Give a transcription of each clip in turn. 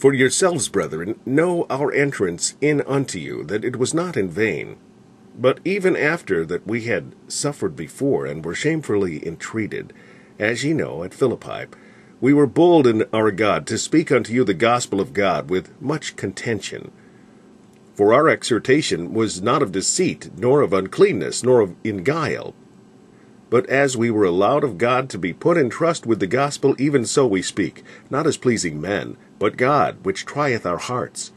For yourselves, brethren, know our entrance in unto you, that it was not in vain. But even after that we had suffered before, and were shamefully entreated, as ye know, at Philippi, we were bold in our God to speak unto you the gospel of God with much contention. For our exhortation was not of deceit, nor of uncleanness, nor of in guile. But as we were allowed of God to be put in trust with the gospel, even so we speak, not as pleasing men, but God, which trieth our hearts.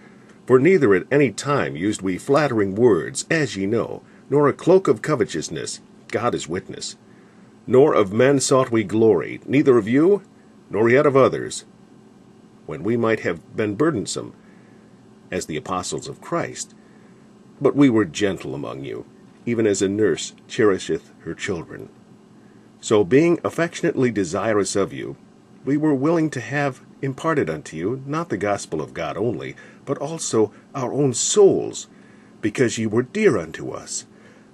For neither at any time used we flattering words, as ye know, nor a cloak of covetousness, God is witness. Nor of men sought we glory, neither of you, nor yet of others, when we might have been burdensome, as the apostles of Christ. But we were gentle among you, even as a nurse cherisheth her children. So, being affectionately desirous of you, we were willing to have imparted unto you not the gospel of God only, but also our own souls, because ye were dear unto us.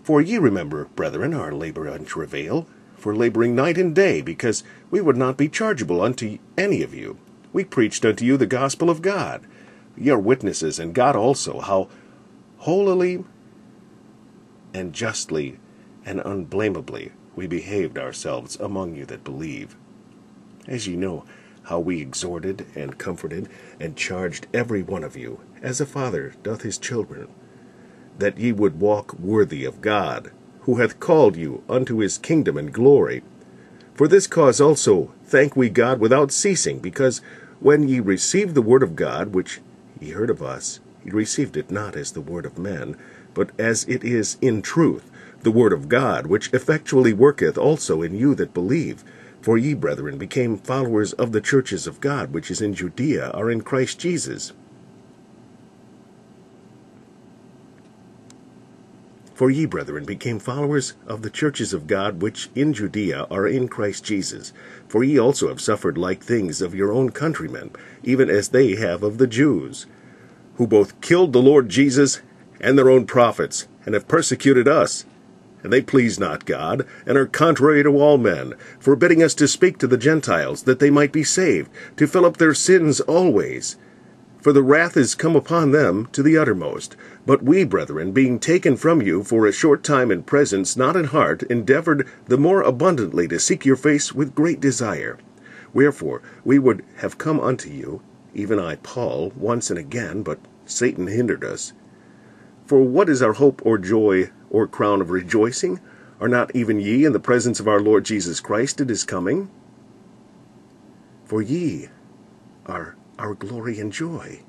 For ye remember, brethren, our labor and travail, for laboring night and day, because we would not be chargeable unto any of you. We preached unto you the gospel of God Ye are witnesses, and God also, how holily and justly and unblameably we behaved ourselves among you that believe. As ye know, how we exhorted and comforted and charged every one of you, as a father doth his children, that ye would walk worthy of God, who hath called you unto his kingdom and glory. For this cause also thank we God without ceasing, because when ye received the word of God, which Ye heard of us, received it not as the word of men, but as it is in truth, the word of God, which effectually worketh also in you that believe. For ye, brethren, became followers of the churches of God, which is in Judea, are in Christ Jesus. For ye, brethren, became followers of the churches of God which in Judea are in Christ Jesus. For ye also have suffered like things of your own countrymen, even as they have of the Jews, who both killed the Lord Jesus and their own prophets, and have persecuted us. And they please not God, and are contrary to all men, forbidding us to speak to the Gentiles, that they might be saved, to fill up their sins always. For the wrath is come upon them to the uttermost. But we, brethren, being taken from you for a short time in presence, not in heart, endeavored the more abundantly to seek your face with great desire. Wherefore we would have come unto you, even I Paul, once and again, but Satan hindered us. For what is our hope or joy or crown of rejoicing? Are not even ye in the presence of our Lord Jesus Christ at his coming? For ye are our glory and joy.